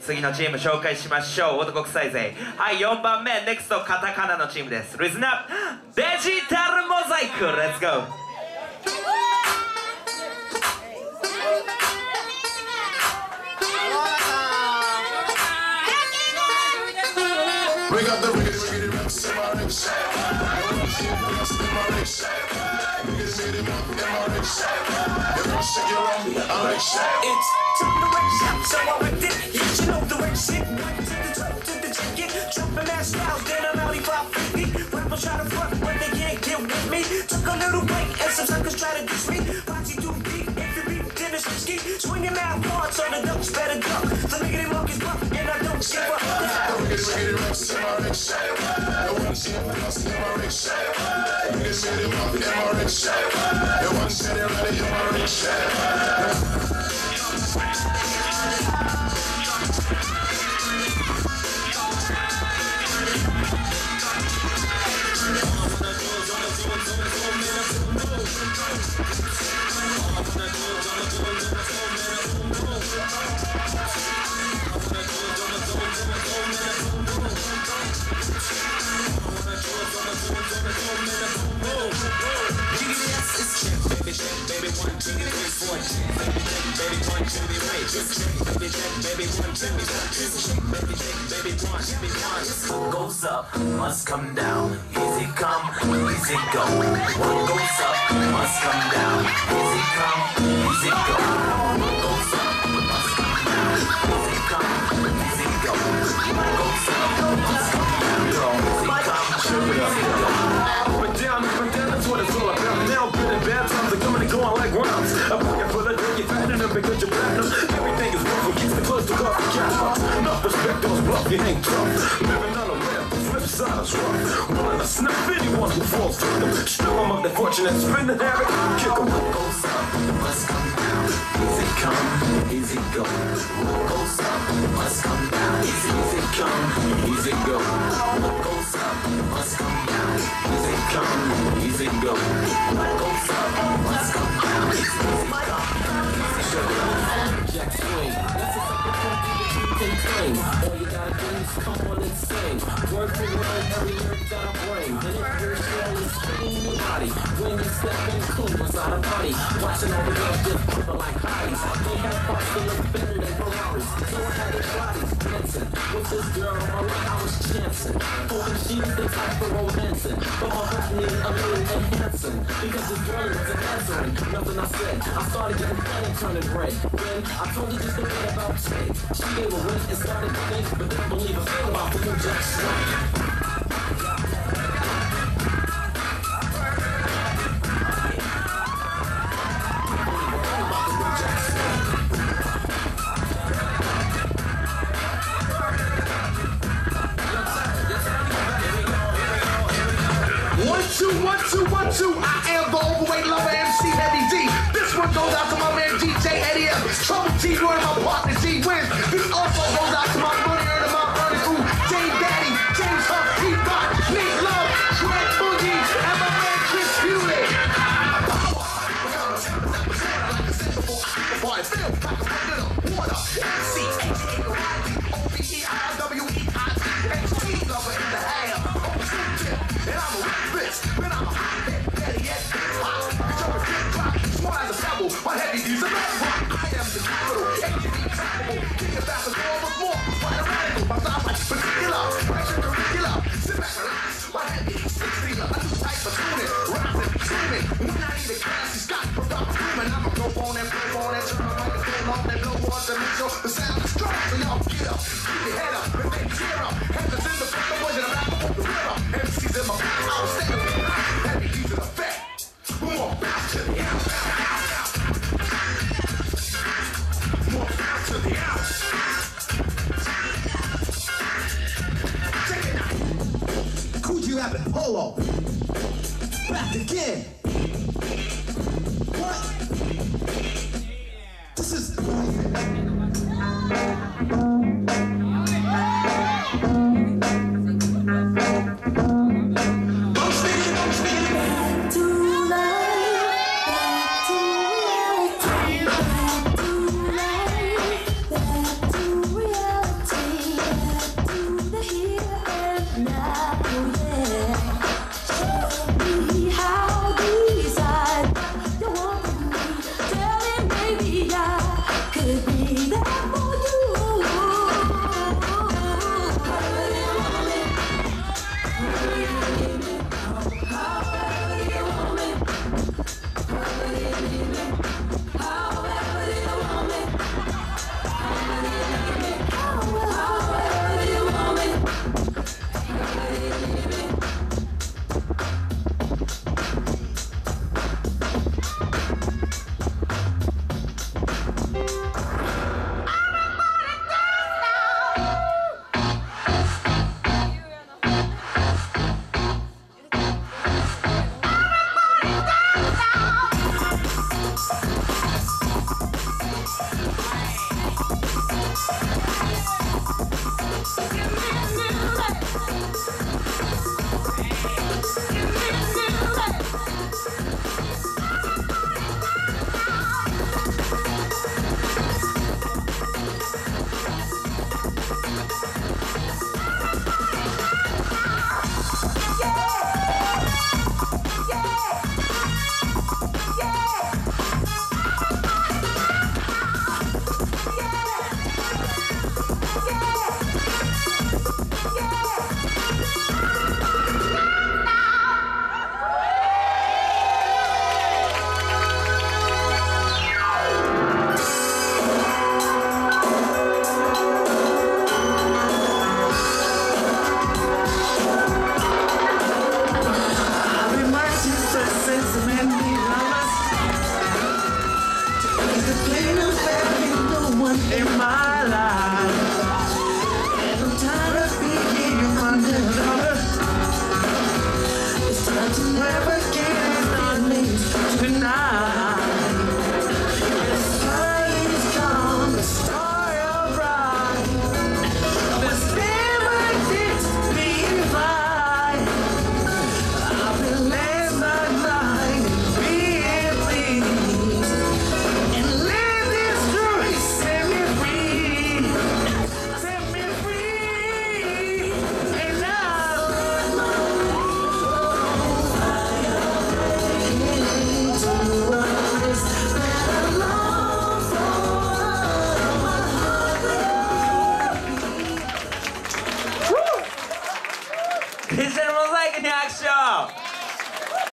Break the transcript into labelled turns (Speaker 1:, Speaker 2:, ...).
Speaker 1: 次のチーム紹介しましょう男臭いぜはい4番目ネクストカタカナのチームですリズナデジタルモザイクレッツゴー
Speaker 2: It's time to wake up, so I'll some suckers try to diss me. Party too deep, if you beat, then it's risky. Swinging out hard, so the ducks better duck. The nigga they monkeys buck, and I don't up.
Speaker 3: My see the dust in my rich. Riggedy riggedy rap in my rich. You wanna in my rich.
Speaker 2: Goes up must come down. Easy come, easy go. What goes up must come down. Easy come, easy go.
Speaker 4: Because. Everything is from keeps the close to coffee cash. Enough respect, those bluff, you ain't tough. Living on a the flip side is rough. Willing to snuff anyone who falls victim. Strip them of their fortune and spin the habit, kick them.
Speaker 2: What goes up must come down. Easy come, easy go. What goes up must come down. Easy, easy come, easy go. What goes up must come down. Easy come, easy go. What goes up must come down. Easy, easy come, easy go.
Speaker 5: Come on and sing. Word for word, every lyric that I bring. And if your shell is spinning your body, when you step in, cool inside a party. Watching all the girls just pumping like hotties. They have parts that look better than Ferraris. So I had their bodies dancing. With this girl my right, I was chancing. Hoping she was the type for romancing. But my heart needed a little enhancing. Because this girl wasn't answering. Nothing I said. I started getting pale and turning red. Then I told her just a bit about Tay. She gave a wink and started to think, but didn't believe a thing about the new Jack Swing.
Speaker 6: Capital, A-B, trackable, king of fast and more. Why the radical, my style like particular, pressure curricular. Sit my D's a stealer, a new type of tuning, rising, screaming. When I need a classy Scott, but I'm screaming, I'ma go on and blow on and turn my microphone on and blow on to make sure the sound is strong. So y'all get up, keep your head up, and make cheer up. Heaven's in the the boys in the back, the river. MC's in my back, I'll stay